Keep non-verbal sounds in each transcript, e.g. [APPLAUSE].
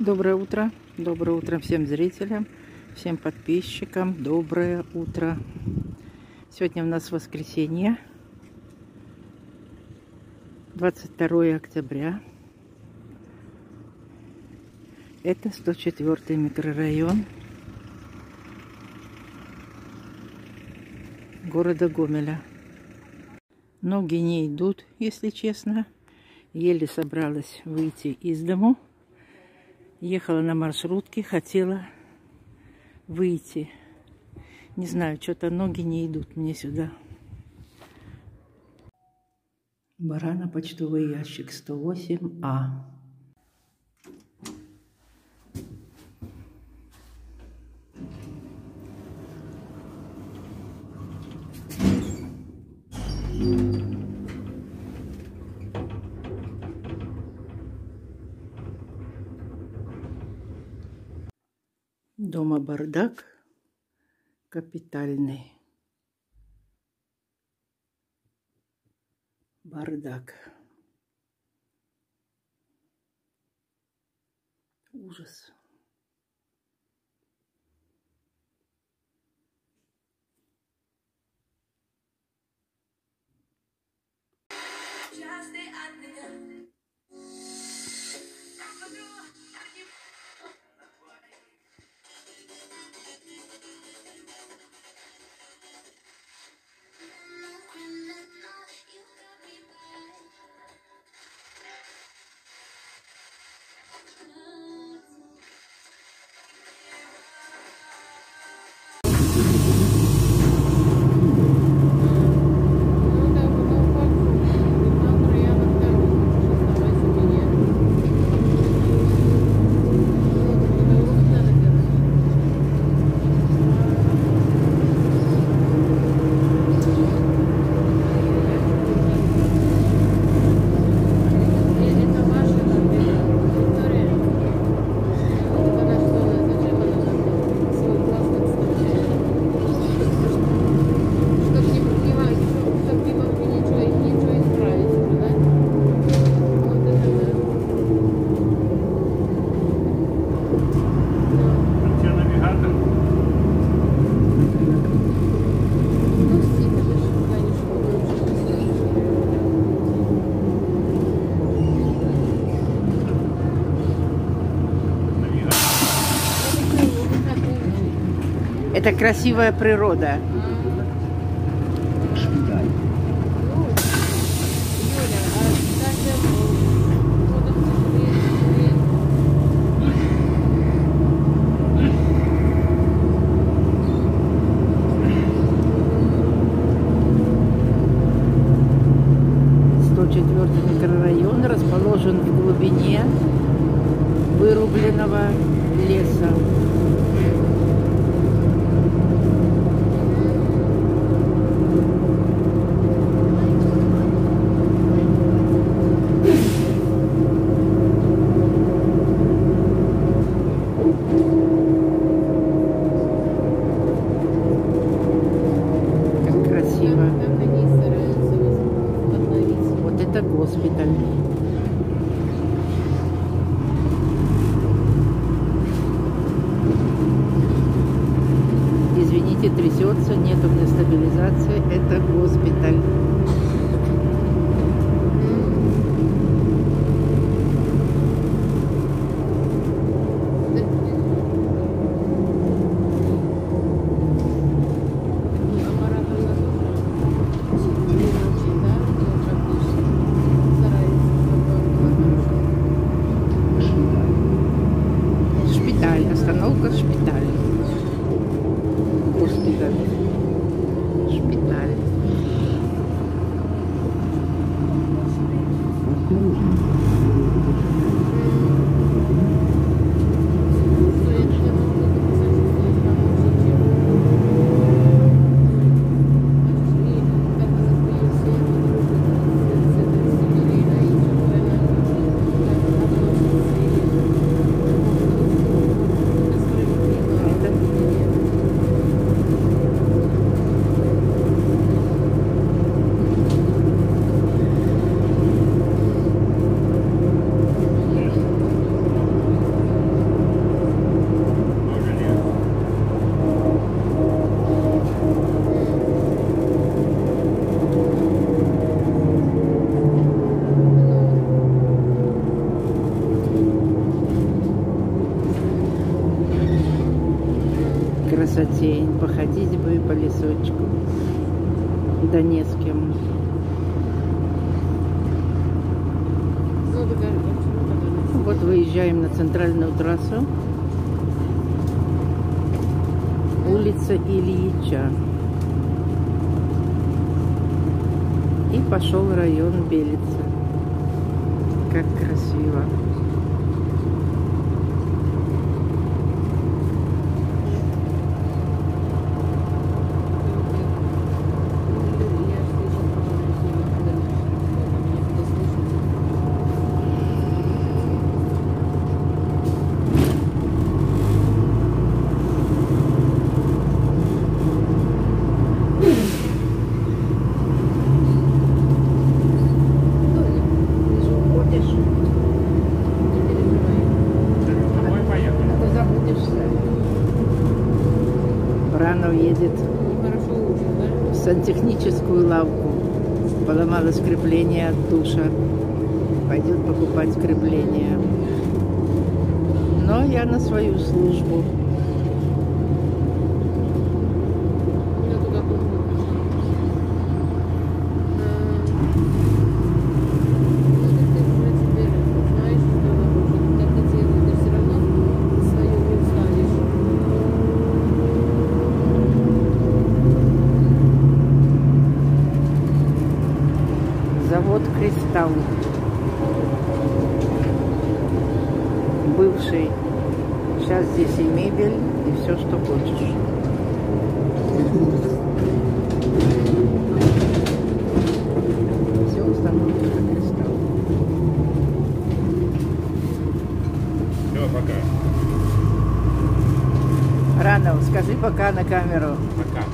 Доброе утро. Доброе утро всем зрителям, всем подписчикам. Доброе утро. Сегодня у нас воскресенье. 22 октября. Это 104 микрорайон города Гомеля. Ноги не идут, если честно. Еле собралась выйти из дому. Ехала на маршрутке, хотела выйти. Не знаю, что-то ноги не идут мне сюда. Барана почтовый ящик 108А. Дома бардак капитальный. Бардак. Ужас. Это красивая природа. Госпиталь. красоте. остановка шпиталь. Госпиталь. Центральную трассу. Улица Ильича. И пошел район Белица. Как красиво. Лавку. Поломалось крепление от душа. Пойдет покупать крепление. Но я на свою службу. Завод «Кристалл». Бывший. Сейчас здесь и мебель, и все, что хочешь. Все установлено на «Кристалл». Все, пока. Рано, скажи пока на камеру. Пока.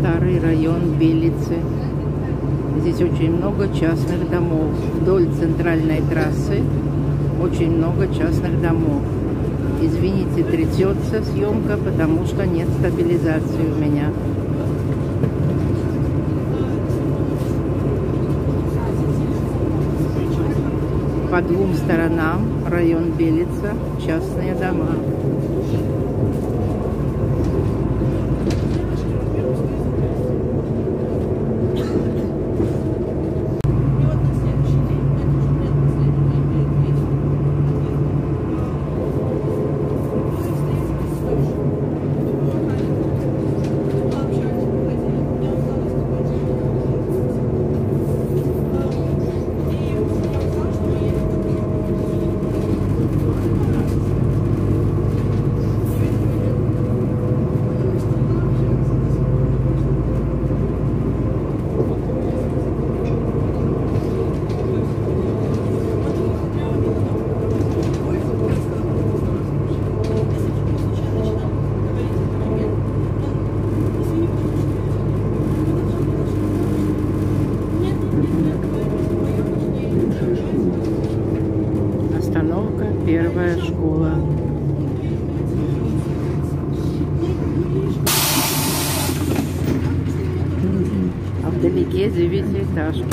Старый район Белицы. Здесь очень много частных домов. Вдоль центральной трассы очень много частных домов. Извините, трясется съемка, потому что нет стабилизации у меня. По двум сторонам район Белица, частные дома. tá? Acho que.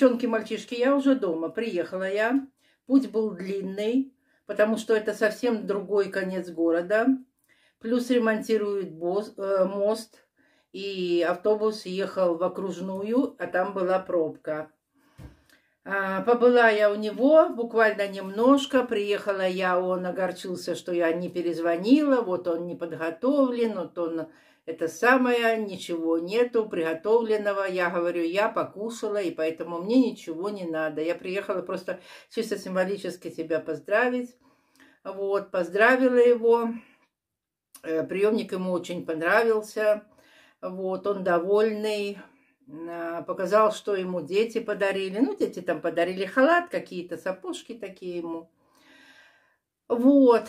Девчонки, мальчишки, я уже дома. Приехала я. Путь был длинный, потому что это совсем другой конец города. Плюс ремонтируют э, мост. И автобус ехал в окружную, а там была пробка. А, побыла я у него буквально немножко. Приехала я, он огорчился, что я не перезвонила. Вот он не подготовлен, вот он это самое, ничего нету приготовленного. Я говорю, я покушала, и поэтому мне ничего не надо. Я приехала просто чисто символически тебя поздравить. Вот, поздравила его. Э, приемник ему очень понравился. Вот, он довольный. А, показал, что ему дети подарили. Ну, дети там подарили халат, какие-то сапожки такие ему. Вот.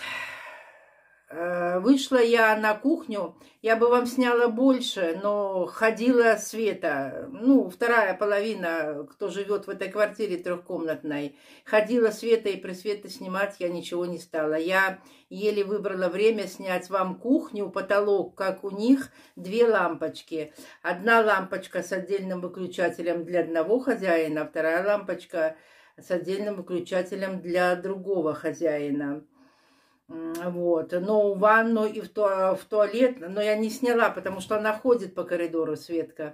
Э, вышла я на кухню, я бы вам сняла больше, но ходила Света, ну, вторая половина, кто живет в этой квартире трехкомнатной, ходила Света и при Свете снимать я ничего не стала. Я еле выбрала время снять вам кухню, потолок, как у них, две лампочки. Одна лампочка с отдельным выключателем для одного хозяина, вторая лампочка с отдельным выключателем для другого хозяина. Вот. Но в ванну и в, ту, в туалет, но я не сняла, потому что она ходит по коридору, Светка.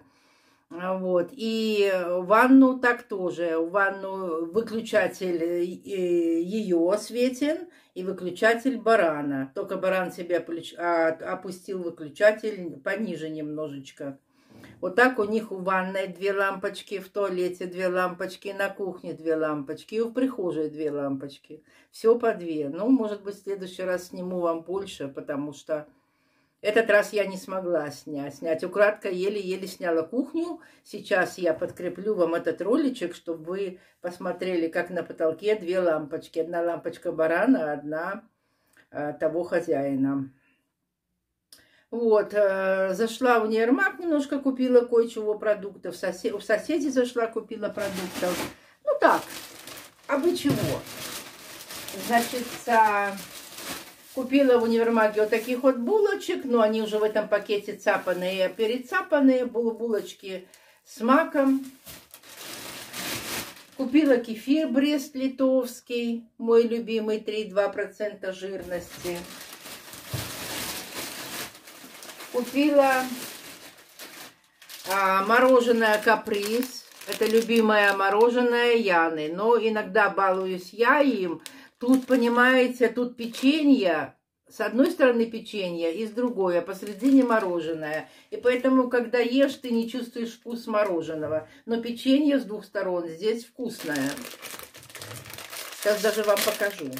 Вот. И ванну так тоже. Ванну выключатель э, ее светен и выключатель барана. Только баран себе а, опустил выключатель пониже немножечко. Вот так у них в ванной две лампочки, в туалете две лампочки, на кухне две лампочки, и в прихожей две лампочки. Все по две. Ну, может быть, в следующий раз сниму вам больше, потому что этот раз я не смогла снять. снять. Украдко еле-еле сняла кухню. Сейчас я подкреплю вам этот роличек, чтобы вы посмотрели, как на потолке две лампочки. Одна лампочка барана, одна э, того хозяина. Вот, э, зашла в универмаг, немножко купила кое-чего продуктов. Сосед, у соседей зашла, купила продуктов. Ну так, а вы чего? Значит, а, купила в универмаге вот таких вот булочек, но они уже в этом пакете цапанные, перецапанные булочки с маком. Купила кефир Брест-Литовский, мой любимый, 3,2% жирности. Купила а, мороженое каприз. Это любимое мороженое Яны. Но иногда балуюсь я им. Тут, понимаете, тут печенье. С одной стороны печенье и с другой, а посередине мороженое. И поэтому, когда ешь, ты не чувствуешь вкус мороженого. Но печенье с двух сторон здесь вкусное. Сейчас даже вам покажу.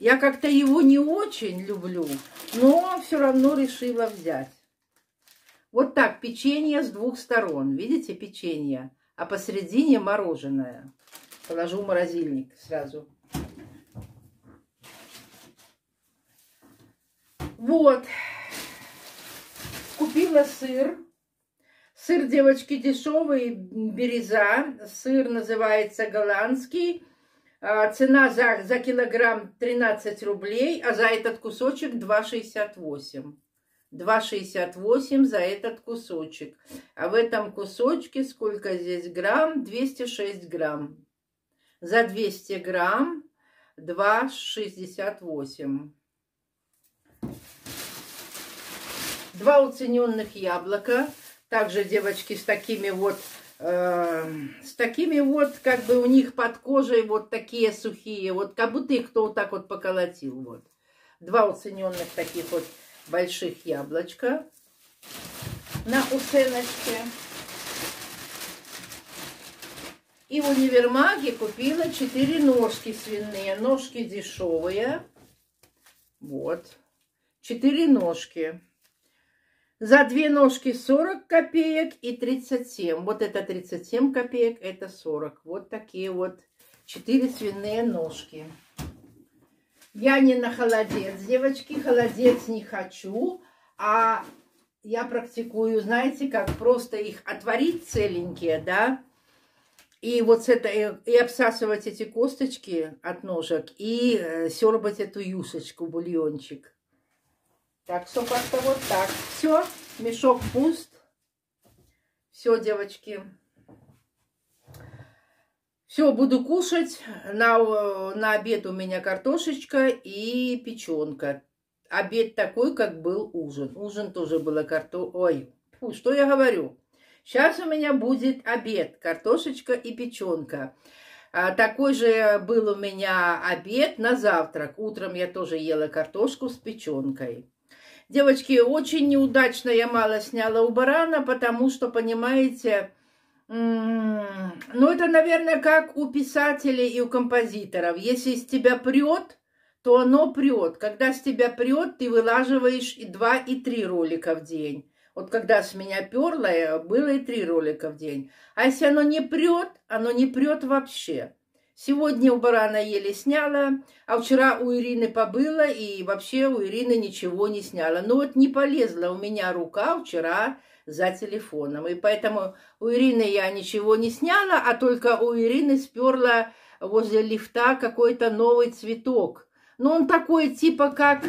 Я как-то его не очень люблю но все равно решила взять. Вот так, печенье с двух сторон. Видите, печенье? А посередине мороженое. Положу в морозильник сразу. Вот. Купила сыр. Сыр, девочки, дешевый, береза. Сыр называется голландский. А, цена за, за килограмм 13 рублей, а за этот кусочек 2,68. 2,68 за этот кусочек. А в этом кусочке сколько здесь грамм? 206 грамм. За 200 грамм 2,68. Два уцененных яблока. Также, девочки, с такими вот Эм, с такими вот, как бы у них под кожей вот такие сухие, вот как будто их кто вот так вот поколотил. Вот. Два уцененных таких вот больших яблочка на уценочке. И в универмаге купила четыре ножки свиные. Ножки дешевые. Вот. Четыре ножки. За две ножки 40 копеек и 37. Вот это 37 копеек, это 40. Вот такие вот четыре свиные ножки. Я не на холодец, девочки, холодец не хочу, а я практикую, знаете, как просто их отварить целенькие, да, и вот с этой, и обсасывать эти косточки от ножек, и э, сербать эту юшечку, бульончик. Так что как-то вот так. Все, мешок пуст. Все, девочки. Все, буду кушать. На, на обед у меня картошечка и печенка. Обед такой, как был ужин. Ужин тоже было карто... Ой, фу, что я говорю? Сейчас у меня будет обед, картошечка и печенка. А, такой же был у меня обед на завтрак. Утром я тоже ела картошку с печенкой. Девочки, очень неудачно я мало сняла у барана, потому что, понимаете, ну, это, наверное, как у писателей и у композиторов. Если из тебя прет, то оно прет. Когда с тебя прет, ты вылаживаешь и два, и три ролика в день. Вот когда с меня перло, было и три ролика в день. А если оно не прет, оно не прет вообще. Сегодня у барана еле сняла, а вчера у Ирины побыла, и вообще у Ирины ничего не сняла. Но вот не полезла у меня рука вчера за телефоном. И поэтому у Ирины я ничего не сняла, а только у Ирины сперла возле лифта какой-то новый цветок. Но он такой типа как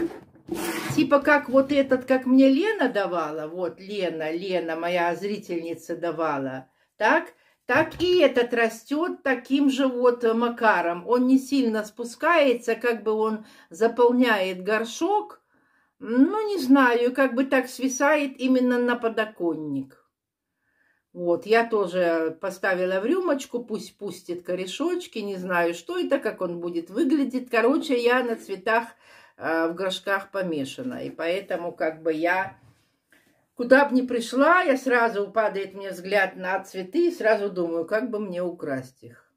типа как вот этот, как мне Лена давала, вот Лена, Лена, моя зрительница давала, так, так и этот растет таким же вот макаром. Он не сильно спускается, как бы он заполняет горшок, ну, не знаю, как бы так свисает именно на подоконник. Вот, я тоже поставила в рюмочку, пусть пустит корешочки, не знаю, что это, как он будет выглядеть. Короче, я на цветах э, в горшках помешана, и поэтому как бы я куда бы ни пришла, я сразу упадает мне взгляд на цветы и сразу думаю, как бы мне украсть их.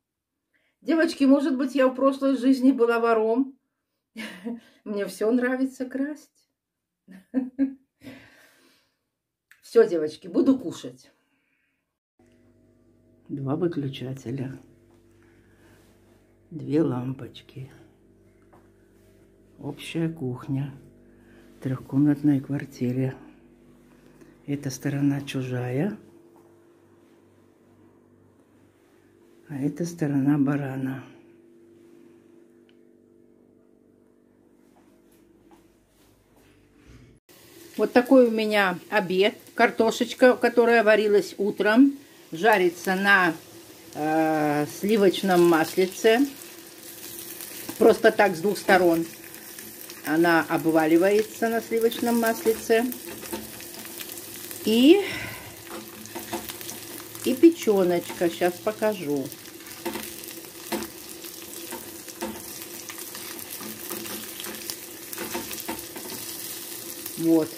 Девочки, может быть, я в прошлой жизни была вором? [LAUGHS] Мне все нравится красть. [LAUGHS] Все, девочки, буду кушать. Два выключателя. Две лампочки. Общая кухня в трехкомнатной квартире. Эта сторона чужая. А эта сторона барана. Вот такой у меня обед. Картошечка, которая варилась утром, жарится на э, сливочном маслице. Просто так с двух сторон. Она обваливается на сливочном маслице. И, и печеночка. Сейчас покажу. Вот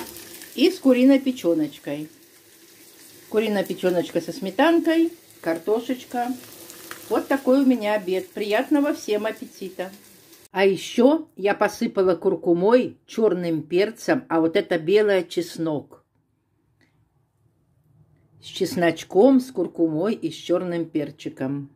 и с куриной печеночкой. Куриная печеночка со сметанкой, картошечка. Вот такой у меня обед. Приятного всем аппетита! А еще я посыпала куркумой, черным перцем, а вот это белое чеснок. С чесночком, с куркумой и с черным перчиком.